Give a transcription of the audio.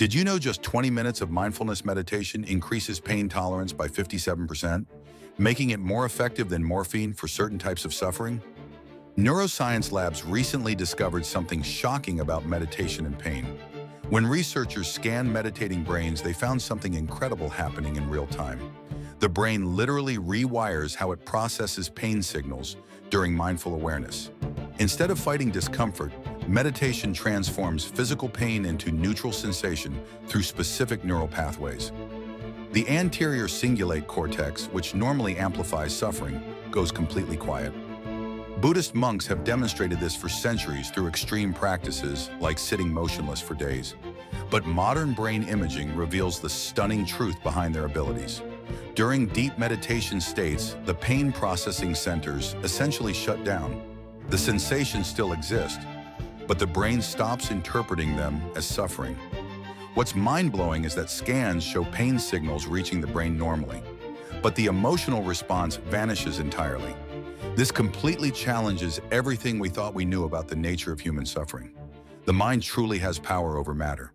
Did you know just 20 minutes of mindfulness meditation increases pain tolerance by 57%, making it more effective than morphine for certain types of suffering? Neuroscience labs recently discovered something shocking about meditation and pain. When researchers scanned meditating brains, they found something incredible happening in real time. The brain literally rewires how it processes pain signals during mindful awareness. Instead of fighting discomfort, meditation transforms physical pain into neutral sensation through specific neural pathways. The anterior cingulate cortex, which normally amplifies suffering, goes completely quiet. Buddhist monks have demonstrated this for centuries through extreme practices like sitting motionless for days. But modern brain imaging reveals the stunning truth behind their abilities. During deep meditation states, the pain processing centers essentially shut down. The sensations still exist, but the brain stops interpreting them as suffering. What's mind-blowing is that scans show pain signals reaching the brain normally, but the emotional response vanishes entirely. This completely challenges everything we thought we knew about the nature of human suffering. The mind truly has power over matter.